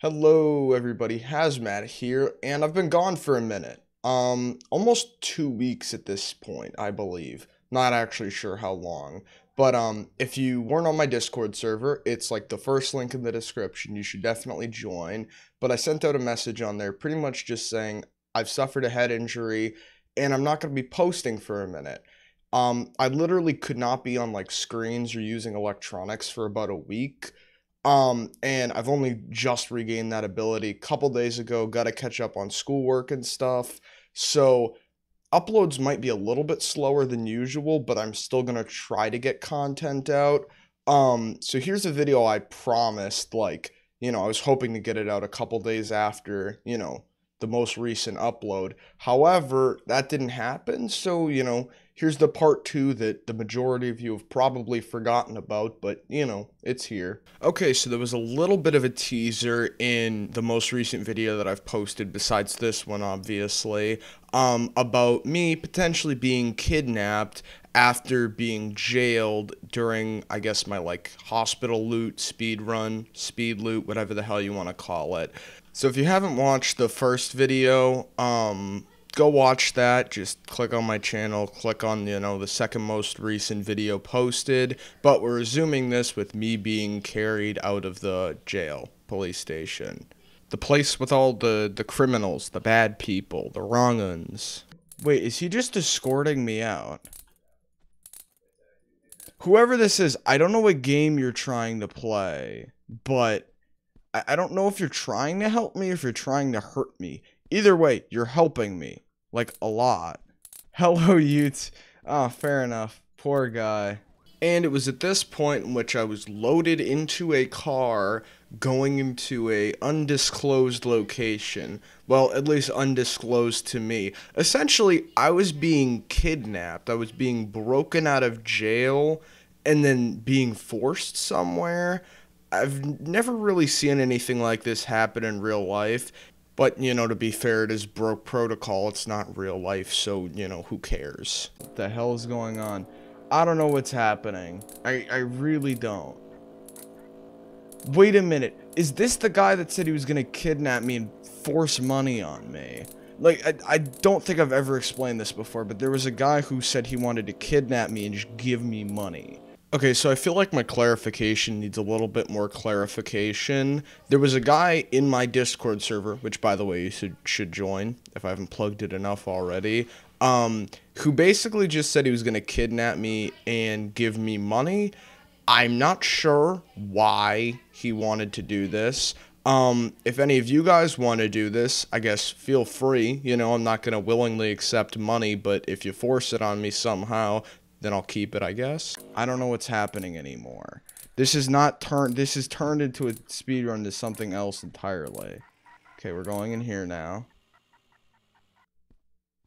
Hello everybody, Hazmat here, and I've been gone for a minute. Um, almost two weeks at this point, I believe. Not actually sure how long. But um, if you weren't on my Discord server, it's like the first link in the description. You should definitely join. But I sent out a message on there pretty much just saying I've suffered a head injury and I'm not going to be posting for a minute. Um, I literally could not be on like screens or using electronics for about a week. Um, and I've only just regained that ability a couple days ago. Got to catch up on schoolwork and stuff. So uploads might be a little bit slower than usual, but I'm still gonna try to get content out. Um, so here's a video I promised. Like, you know, I was hoping to get it out a couple days after, you know, the most recent upload. However, that didn't happen. So, you know, here's the part two that the majority of you have probably forgotten about, but you know, it's here. Okay, so there was a little bit of a teaser in the most recent video that I've posted, besides this one, obviously, um, about me potentially being kidnapped after being jailed during, I guess, my like hospital loot, speed run, speed loot, whatever the hell you want to call it. So if you haven't watched the first video, um, go watch that. Just click on my channel, click on, you know, the second most recent video posted. But we're resuming this with me being carried out of the jail, police station. The place with all the, the criminals, the bad people, the wrong uns. Wait, is he just escorting me out? Whoever this is, I don't know what game you're trying to play, but I, I don't know if you're trying to help me or if you're trying to hurt me. Either way, you're helping me. Like, a lot. Hello, Utes. Ah, oh, fair enough. Poor guy. And it was at this point in which I was loaded into a car going into a undisclosed location. Well, at least undisclosed to me. Essentially, I was being kidnapped. I was being broken out of jail and then being forced somewhere. I've never really seen anything like this happen in real life. But, you know, to be fair, it is broke protocol. It's not real life, so, you know, who cares? What the hell is going on? I don't know what's happening. I, I really don't. Wait a minute. Is this the guy that said he was going to kidnap me and force money on me? Like, I, I don't think I've ever explained this before, but there was a guy who said he wanted to kidnap me and just give me money. Okay, so I feel like my clarification needs a little bit more clarification. There was a guy in my Discord server, which by the way you should should join if I haven't plugged it enough already. Um, who basically just said he was gonna kidnap me and give me money. I'm not sure why he wanted to do this. Um, if any of you guys want to do this, I guess feel free. You know, I'm not going to willingly accept money, but if you force it on me somehow, then I'll keep it, I guess. I don't know what's happening anymore. This is not turned, this is turned into a speed run to something else entirely. Okay, we're going in here now.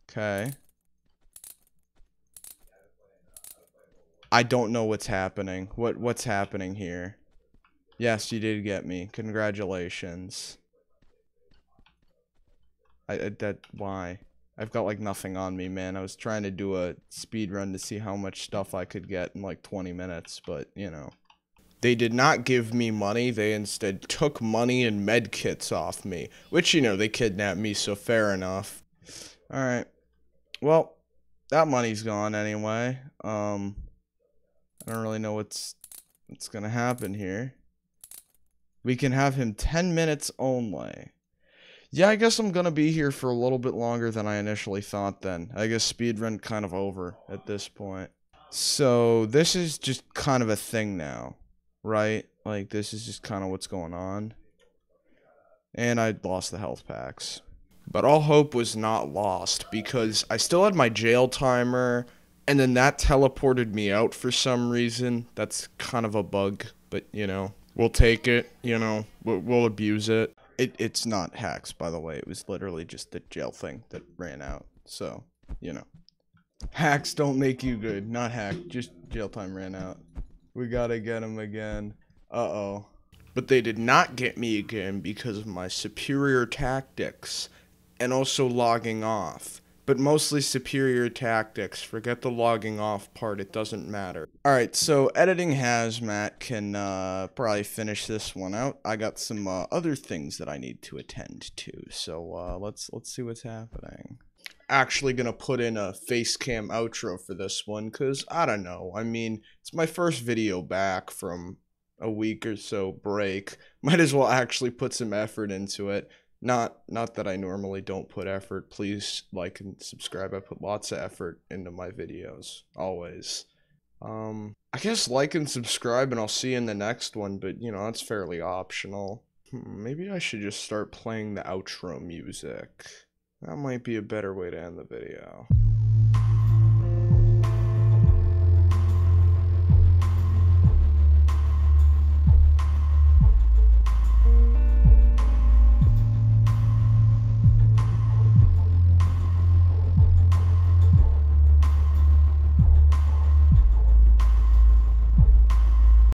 Okay. I don't know what's happening. What what's happening here? Yes, you did get me. Congratulations. I, I that why? I've got like nothing on me, man. I was trying to do a speed run to see how much stuff I could get in like 20 minutes, but you know. They did not give me money. They instead took money and med kits off me, which you know, they kidnapped me, so fair enough. All right. Well, that money's gone anyway. Um I don't really know what's what's going to happen here. We can have him 10 minutes only. Yeah, I guess I'm gonna be here for a little bit longer than I initially thought then. I guess speedrun kind of over at this point. So, this is just kind of a thing now, right? Like, this is just kind of what's going on. And I lost the health packs. But all hope was not lost, because I still had my jail timer, and then that teleported me out for some reason. That's kind of a bug, but, you know, we'll take it, you know, we'll, we'll abuse it. It, it's not hacks, by the way. It was literally just the jail thing that ran out. So, you know. Hacks don't make you good. Not hack. Just jail time ran out. We gotta get him again. Uh-oh. But they did not get me again because of my superior tactics and also logging off. But mostly superior tactics. Forget the logging off part, it doesn't matter. Alright, so editing hazmat can uh, probably finish this one out. I got some uh, other things that I need to attend to, so uh, let's let's see what's happening. Actually gonna put in a face cam outro for this one, cause I don't know. I mean, it's my first video back from a week or so break. Might as well actually put some effort into it. Not not that I normally don't put effort. Please like and subscribe. I put lots of effort into my videos always. Um I guess like and subscribe and I'll see you in the next one, but you know, that's fairly optional. Hmm, maybe I should just start playing the outro music. That might be a better way to end the video.